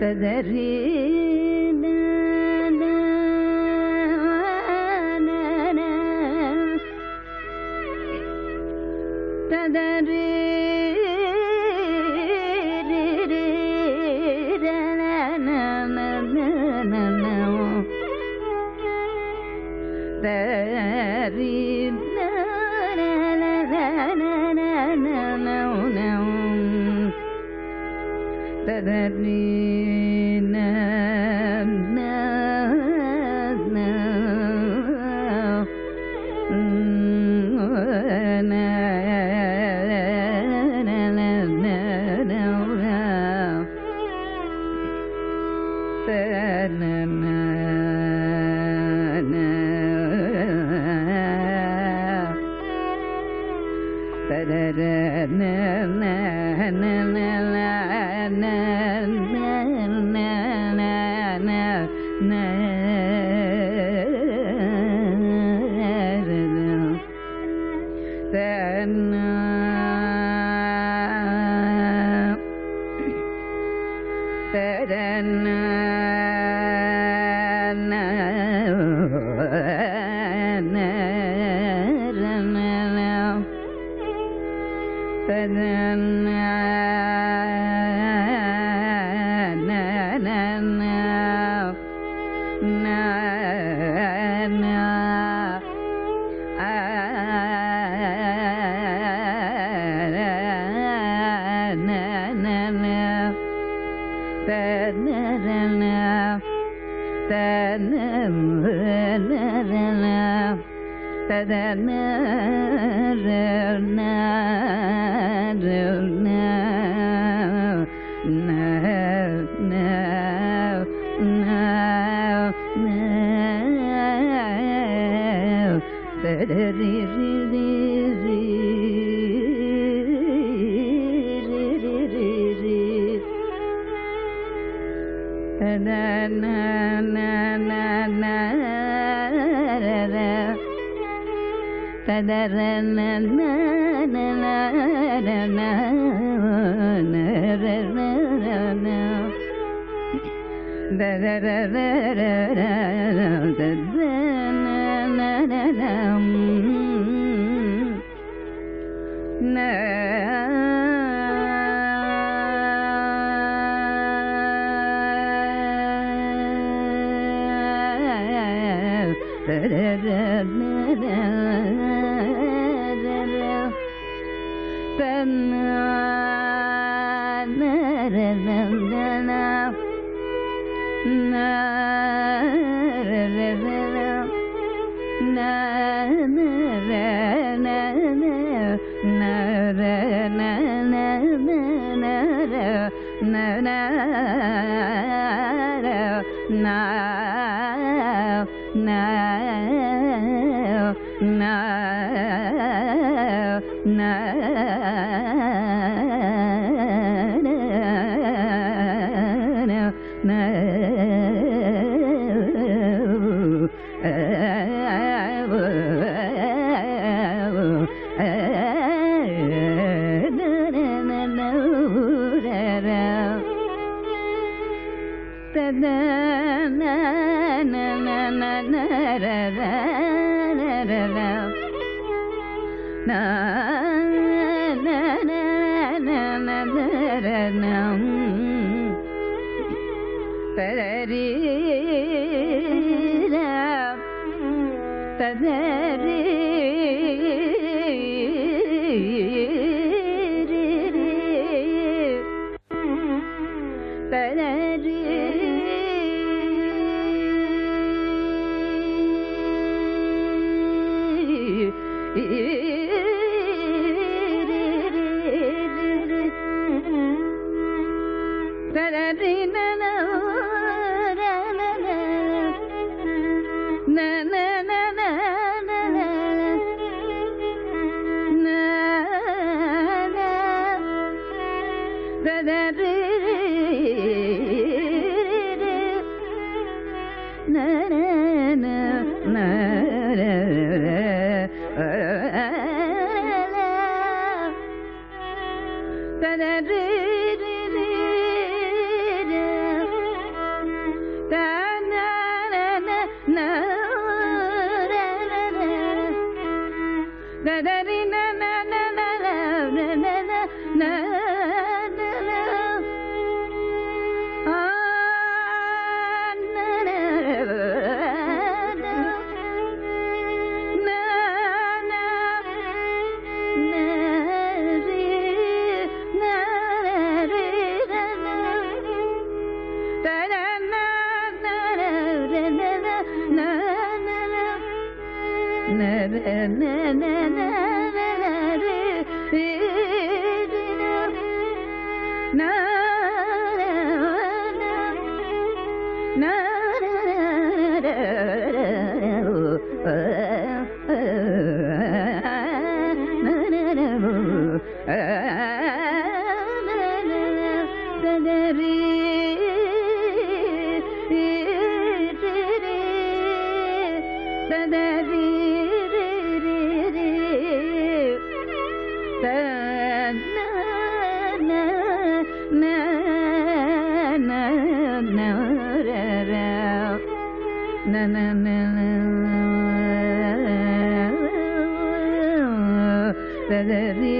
تذري ne da da da da da da na ಸದರಿ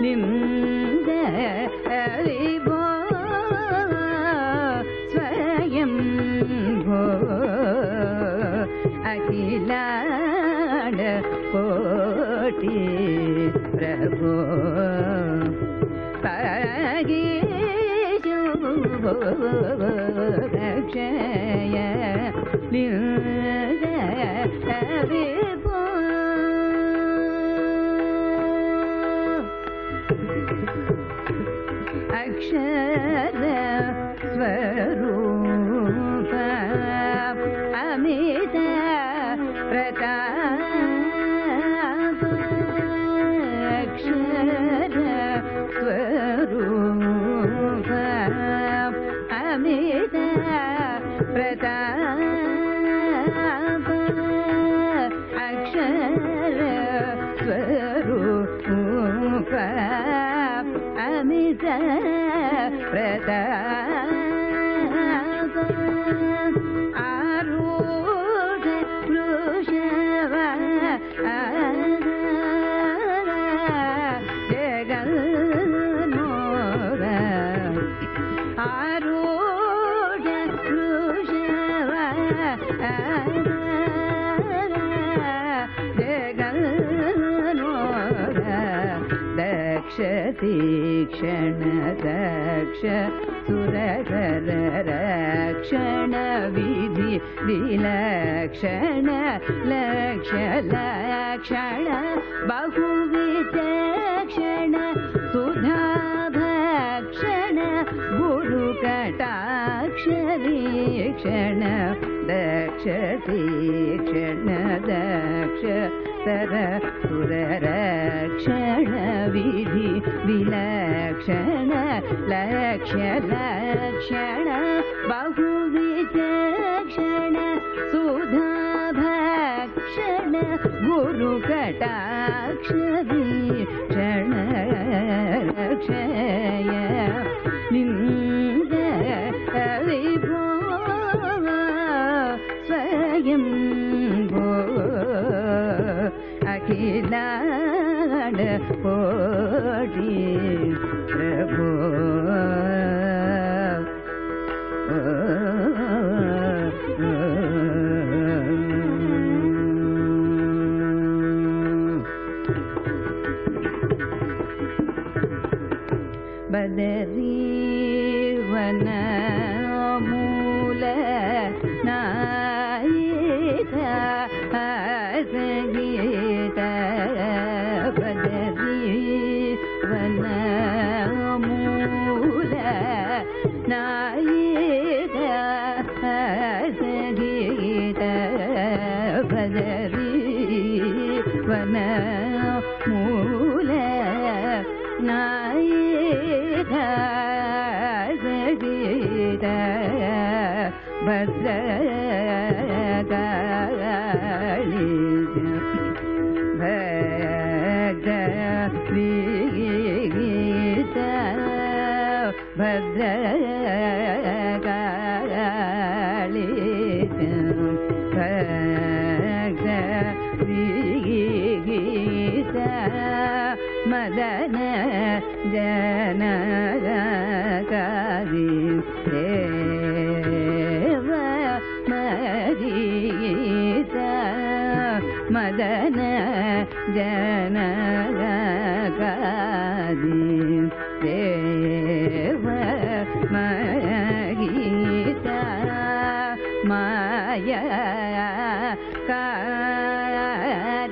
ನಿಂದ ప్రత क्षण दक्ष सु सुर विधि दिलक्षण लक्ष लक्षण बहुविधा भक्षण गुरुकटाक्षरी दक्ष तीक्षण दक्ष दक्षर सुरक्षण विधि दिल लक्ष भक्षण बहुविक्षण सुधा भक्षण गुरुकटाक्षी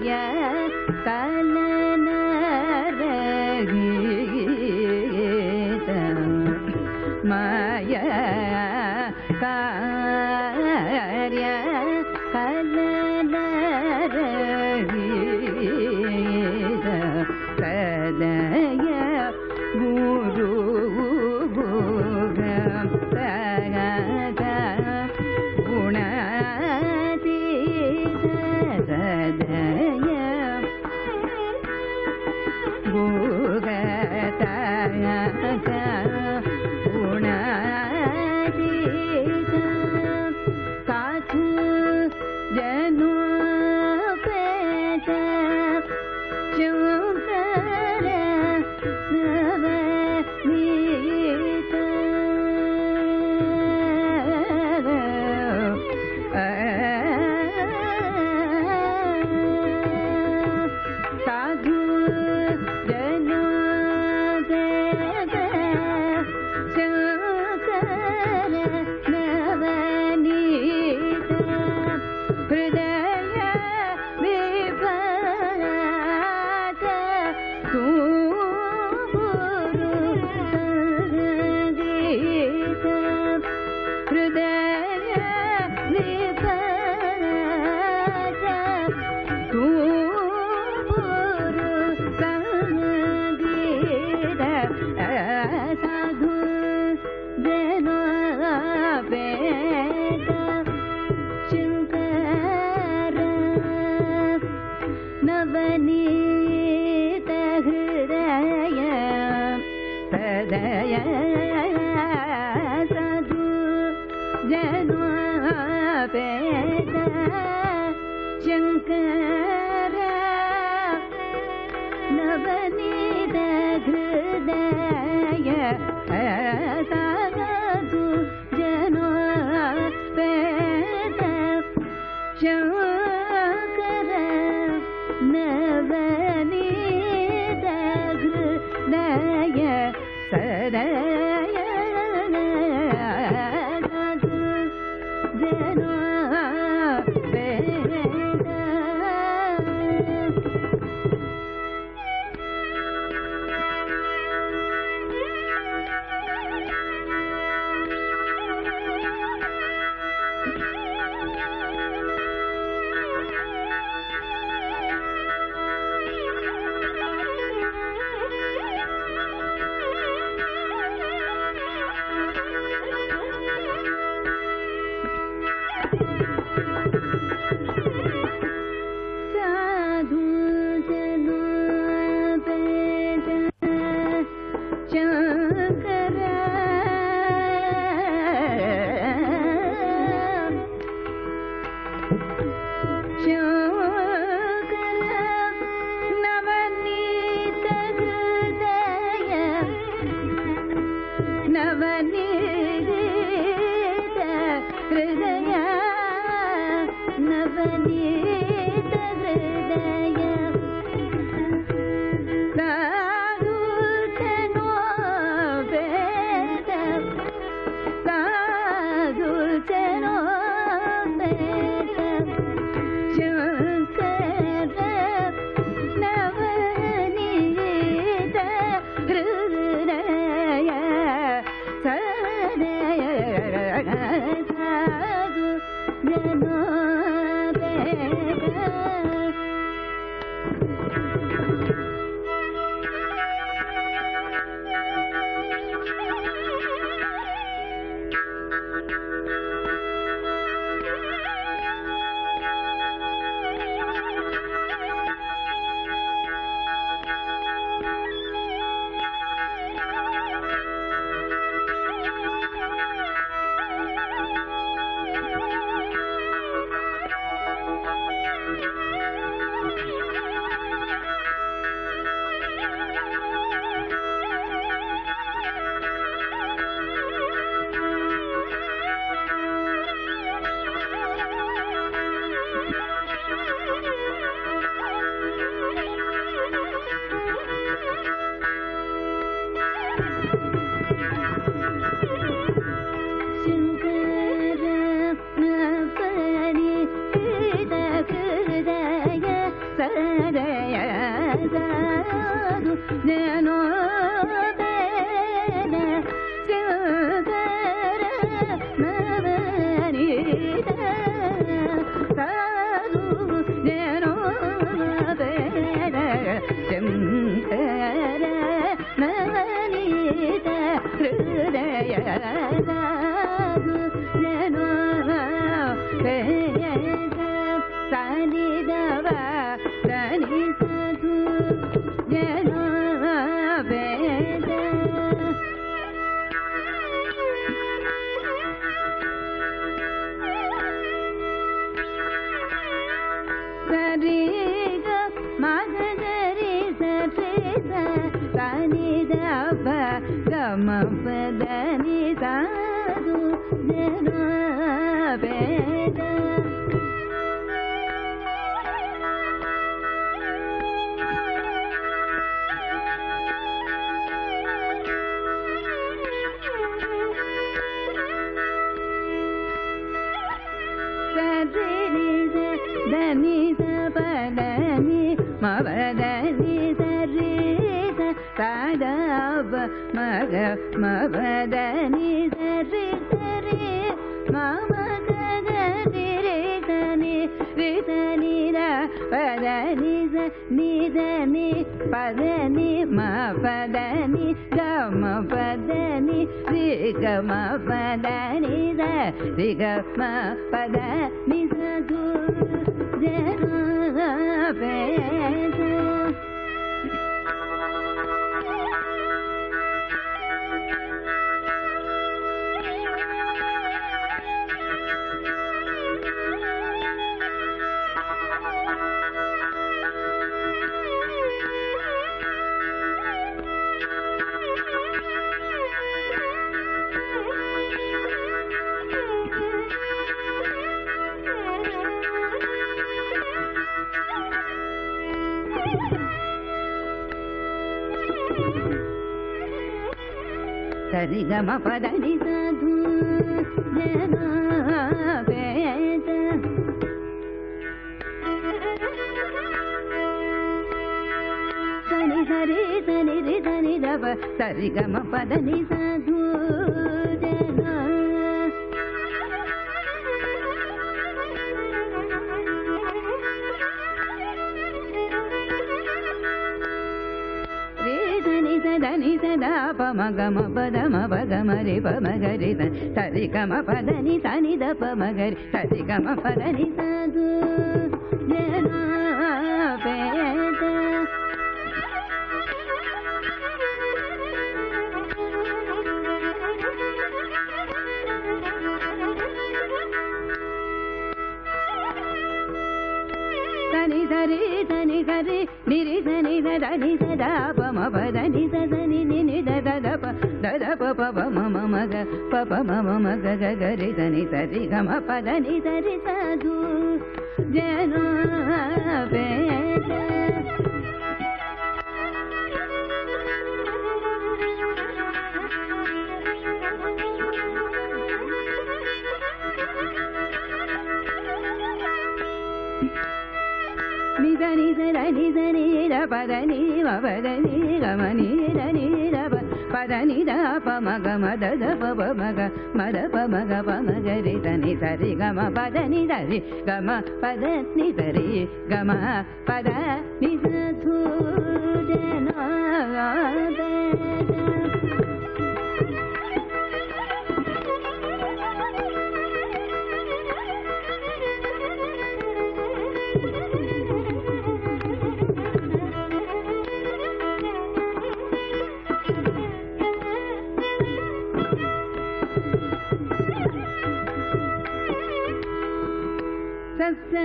yeah. செம் మవదని సరి సదబ మగ మవదని సరి సరి మమ గరి రితని రితని ర పదని స నిదని పదని మ పదని గమ పదని రి గమ పదని ద రి గమ పద ని సదు జన వేద సరి సరిగమ పదని సాధు జన వేద సని సరి సని రి సని దప సరిగమ పదని సాధు ని సదా పమ గమ పద మ గమ రి పమ గరి సరి గమ పదని సని ద పమ గరి సరి గమ పదని సాధు జన సని సరి సని సరి నిరి సని దని సదా పమ పదని సని ని ద ద ద ప ద ద ప ప ప మ మ మ గ ప ప మ మ మ గ గ గ రి గ మ పద నీవ పద నీ గమ నీర నీర పద నిద మద ద మగ మద రి సరి గమ పద ని రి గమ పద ని సరి గమ పద జన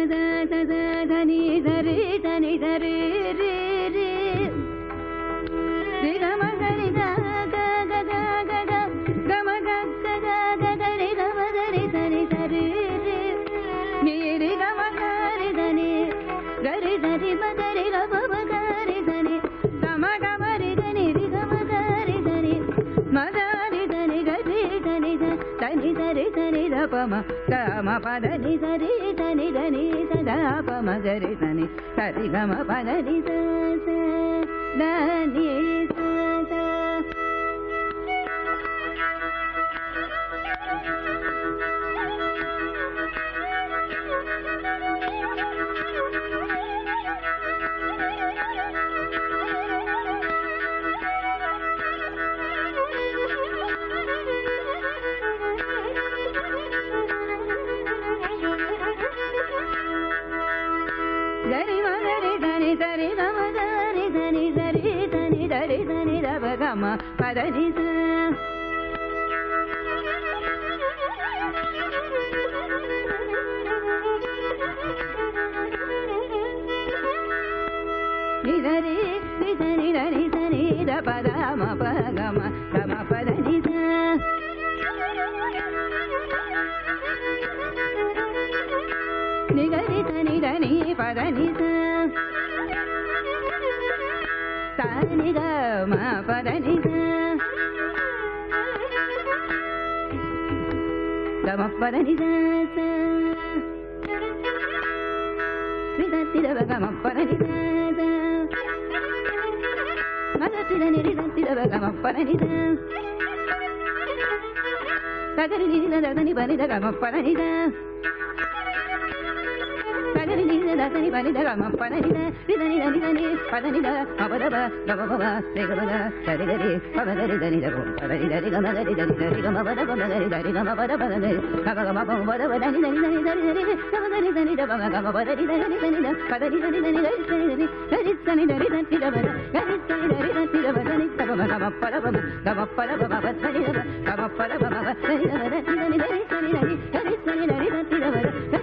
ధని ధరి ధని ధరి రే పమ ధ ప మ గ మ ప ధని ధరి ధని గరి తని సరి గమ మ ప ధని ధ గరి మగరి దని సరి గమ గరి దని సరి దని దరి దని దబ గమ పదని స నిదరి నిదని దని సని ద పద మ ప గమ గమ పదని స నిగరి తని దని పదని సని గ మ పదని గమ పదని రిదత్తిదవ గమ పదని మదతిదని రిదత్తిదవ గమ పదని సగరి నిదని బనిద గమ పదని సగరి నిదని బనిద గమ పదని రిదని దని దని పదని ద మపదవ గమ పవ రేగమద సరి గరి పవ గరి దని దవ పదని దరి గమ గరి దరి దరి గమ పద పద గరి దరి గమ పద పద గరి గమ గమ పవ పద పద దని దని దని దరి దరి గమ గరి దని దవ గమ పద ని దని దని ద పదని దని దని గరి సని దని గరి సని దరి దని దవ గరి సని దరి దని దవ దని తవ గమ పద పద గమ పద పద పద సని దవ గమ పద పద పద సని దవ దని దని గరి సని దని గరి సని దరి దని దవ గరి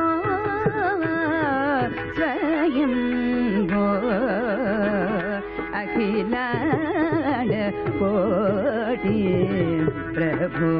ഹൃദയം ഗോ അഖിലാട കോടി പ്രഭോ.